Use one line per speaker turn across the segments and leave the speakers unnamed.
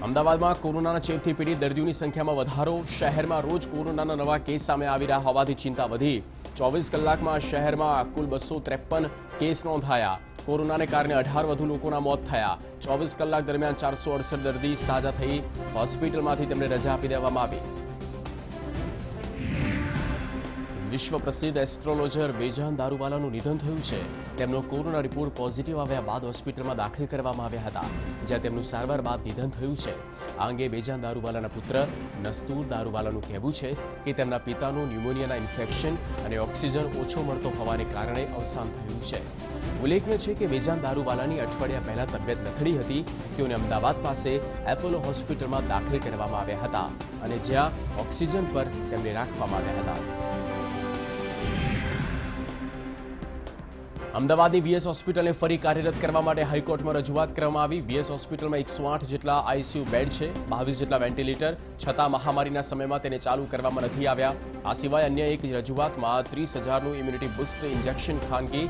અમદાવાદમાં કોરોનાના ચેપથી પીડિત દર્દીઓની સંખ્યામાં વધારો શહેરમાં રોજ કોરોનાના નવા કેસ સામે આવી રહ્યા હોવાથી ચિંતા વધી ચોવીસ કલાકમાં શહેરમાં કુલ બસો ત્રેપન કેસ નોંધાયા કોરોનાને કારણે અઢાર વધુ લોકોના મોત થયા ચોવીસ કલાક દરમિયાન ચારસો અડસઠ દર્દી સાજા થઈ હોસ્પિટલમાંથી તેમને રજા આપી દેવામાં આવી વિશ્વ પ્રસિદ્ધ એસ્ટ્રોલોજર વેજાન દારૂવાલાનું નિધન થયું છે તેમનો કોરોના રિપોર્ટ પોઝિટિવ આવ્યા બાદ હોસ્પિટલમાં દાખલ કરવામાં આવ્યા હતા જ્યાં તેમનું સારવાર બાદ નિધન થયું છે આ અંગે બેજાન દારૂવાલાના પુત્ર નસ્તુર દારૂવાલાનું કહેવું છે કે તેમના પિતાનું ન્યુમોનિયાના ઇન્ફેક્શન અને ઓક્સિજન ઓછો મળતો હોવાને કારણે અવસાન થયું છે ઉલ્લેખનીય છે કે બેજાન દારૂવાલાની અઠવાડિયા પહેલા તબિયત લથડી હતી તેઓને અમદાવાદ પાસે એપોલો હોસ્પિટલમાં દાખલ કરવામાં આવ્યા હતા અને જ્યાં ઓક્સિજન પર તેમને રાખવામાં આવ્યા હતા અમદાવાદની વીએસ હોસ્પિટલને ફરી કાર્યરત કરવા માટે હાઈકોર્ટમાં રજૂઆત કરવામાં આવી. વીએસ હોસ્પિટલમાં એકસો આઠ જેટલા આઈસીયુ બેડ છે, બાવીસ જેટલા વેન્ટિલેટર, છતાં મહામારીના સમયમાં તેને ચાલુ કરવામાં નથી આવ્યા. આ સિવાય અન્ય એક રજૂઆતમાં ત્રીસ હજારનું ઇમ્યુનિટી બુસ્ટ ઇન્જેક્શન ખાનગી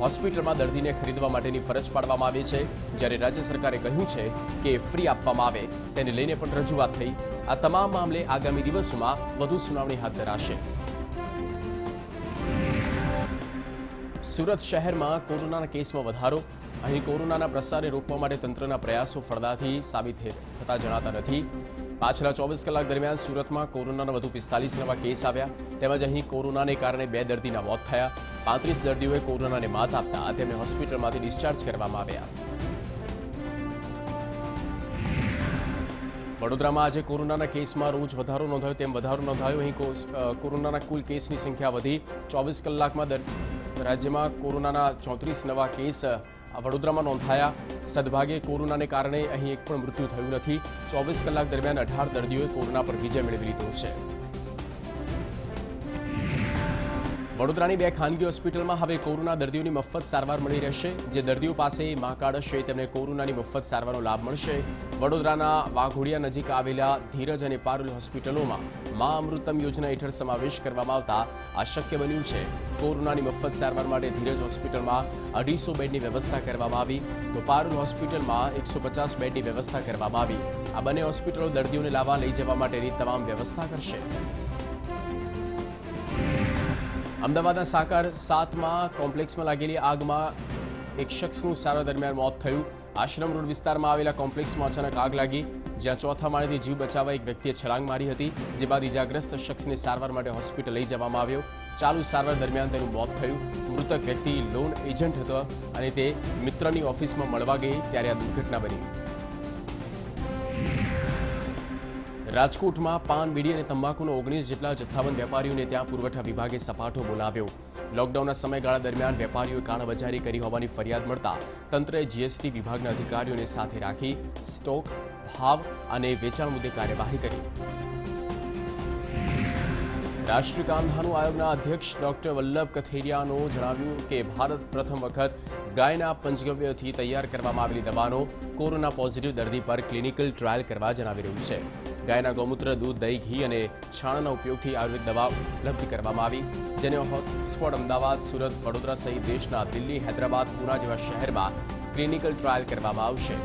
હોસ્પિટલમાં દર્દીને ખરીદવા માટેની ફરજ પાડવામાં આવી છે. જ્યારે રાજ્ય સરકારે કહ્યું છે કે ફ્રી આપવામાં આવે, તેને લઈને પણ રજૂઆત થઈ. આ તમામ મામલે આગામી દિવસોમાં વધુ સુનાવણી હાથ ધરાશે. સુરત શહેરમાં કોરોનાના કેસમાં વધારો અહીં કોરોનાના પ્રસારને રોકવા માટે તંત્રના પ્રયાસો ફળદાથી સાબિત થતા જણાતા નથી પાછલા ચોવીસ કલાક દરમિયાન સુરતમાં કોરોનાના વધુ પિસ્તાલીસ નવા કેસ આવ્યા તેમજ અહીં કોરોનાને કારણે બે દર્દીના મોત થયા પાંત્રીસ દર્દીઓએ કોરોનાને માત આપતા તેમને હોસ્પિટલમાંથી ડિસ્ચાર્જ કરવામાં આવ્યા વડોદરામાં આજે કોરોનાના કેસમાં રોજ વધારો નોંધાયો તેમ વધારો નોંધાયો અહીં કોરોનાના કુલ કેસની સંખ્યા વધી ચોવીસ કલાકમાં રાજ્યમાં કોરોનાના ચોત્રીસ નવા કેસ વડોદરામાં નોંધાયા સદભાગે કોરોનાને કારણે અહીં એક પણ મૃત્યુ થયું નથી ચોવીસ કલાક દરમિયાન અઢાર દર્દીઓએ કોરોના પર વિજય મેળવી લીધો છે વડોદરાની બે ખાનગી હોસ્પિટલમાં હવે કોરોના દર્દીઓની મફત સારવાર મળી રહેશે. જે દર્દીઓ પાસે મા કાર્ડ હશે તેમને કોરોનાની મફત સારવારનો લાભ મળશે. વડોદરાના વાઘોડિયા નજીક આવેલા ધીરજ અને પારુલ હોસ્પિટલોમાં મા અમૃતમ યોજના હેઠળ સમાવેશ કરવામાં આવતા આ શક્ય બન્યું છે. કોરોનાની મફત સારવાર માટે ધીરજ હોસ્પિટલમાં અઢીસો બેડની વ્યવસ્થા કરવામાં આવી. તો પારુલ હોસ્પિટલમાં એકસો પચાસ બેડની વ્યવસ્થા કરવામાં આવી. આ બંને હોસ્પિટલો દર્દીઓને લાવવા લઈ જવા માટેની તમામ વ્યવસ્થા કરશે. અમદાવાદના સાકાર સાતમાં કોમ્પ્લેક્સમાં લાગેલી આગમાં એક શખ્સનું સારવાર દરમિયાન મોત થયું આશ્રમ રોડ વિસ્તારમાં આવેલા કોમ્પ્લેક્સમાં અચાનક આગ લાગી જ્યાં ચોથા માળેથી જીવ બચાવવા એક વ્યક્તિએ છલાંગ મારી હતી જે બાદ ઇજાગ્રસ્ત શખ્સને સારવાર માટે હોસ્પિટલ લઈ જવામાં આવ્યો ચાલુ સારવાર દરમિયાન તેનું મોત થયું મૃતક વ્યક્તિ લોન એજન્ટ હતો અને તે મિત્રની ઓફિસમાં મળવા ગઈ ત્યારે આ દુર્ઘટના બની રાજકોટમાં પાન બીડી અને તંબાકુનો ઓગણીસ જેટલા જથ્થાબંધ વેપારીઓને ત્યાં પુરવઠા વિભાગે સપાટો બોલાવ્યો લોકડાઉનના સમયગાળા દરમિયાન વેપારીઓએ કાળાબજારી કરી હોવાની ફરિયાદ મળતા તંત્રએ જીએસટી વિભાગના અધિકારીઓને સાથે રાખી સ્ટોક ભાવ અને વેચાણ મુદ્દે કાર્યવાહી કરી રાષ્ટ્રીય કામધાનુ આયોગના અધ્યક્ષ ડોક્ટર વલ્લભ કથેરિયાનો જણાવ્યું કે ભારત પ્રથમ વખત ગાયના પંચગવ્યથી તૈયાર કરવામાં આવેલી દવાનો કોરોના પોઝિટિવ દર્દી પર ક્લિનિકલ ટ્રાયલ કરવા જણાવી રહ્યું છે ગાયના ગૌમૂત્ર દૂધ દહીં ઘી અને છાણના ઉપયોગથી આયુર્વેદ દવા ઉપલબ્ધ કરવામાં આવી જેને હોટસ્પોટ અમદાવાદ સુરત વડોદરા સહિત દેશના દિલ્હી હૈદરાબાદ પુના જેવા શહેરમાં ક્લિનિકલ ટ્રાયલ કરવામાં આવશે